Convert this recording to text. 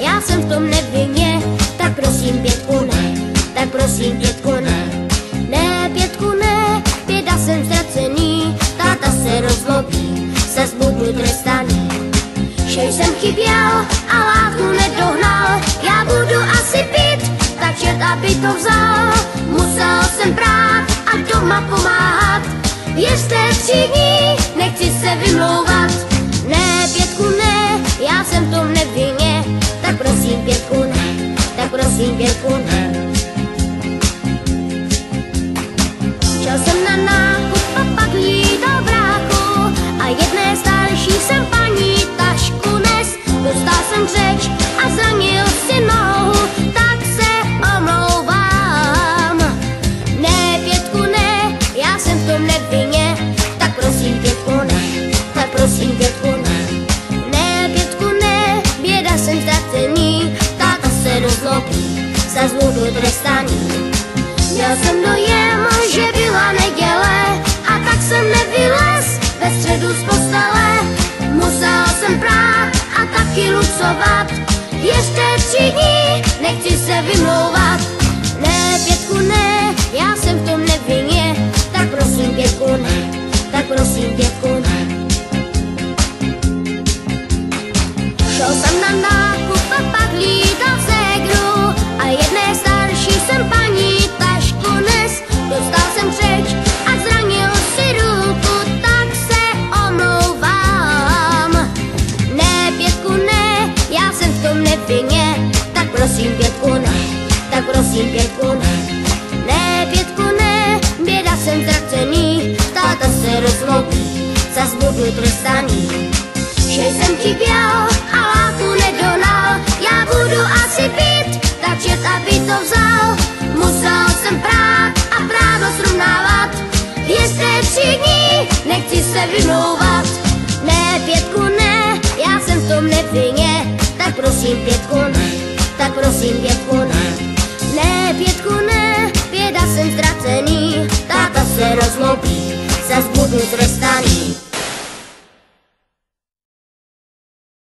já jsem v tom nevinně, tak prosím pětku ne, tak prosím pětku ne. Ne, pětku ne, pěda jsem ztracený, táta se rozlobí, se budu trestaný. Že jsem chyběl a látku nedohnal, já budu asi pít, tak čert, aby to vzal. Musel jsem prát a doma pomáhat, věřte tři dní, nechci se vymlouvat. Tak prosím pětku ne. Šel Měl jsem dojem, že byla neděle a tak jsem nevylez ve středu z postele. Musel jsem prát a taky lucovat, nevinně, tak prosím pětku ne, tak prosím pětku ne. Ne, pětku ne, běda jsem ztracený, táta se rozlobí, zas budu trestaný. Že jsem chyběl a láku nedonal, já budu asi pít, tak čet, aby to vzal. Musel jsem prát a právo srovnávat, ještě tři dní, nechci se vymlouvat. Ne, pětku ne, já jsem v tom nevinně, tak prosím pětku ne, tak prosím pětku ne. Ne, pětku ne, běda jsem ztracený, táta se rozlobí, zas budu trestaný.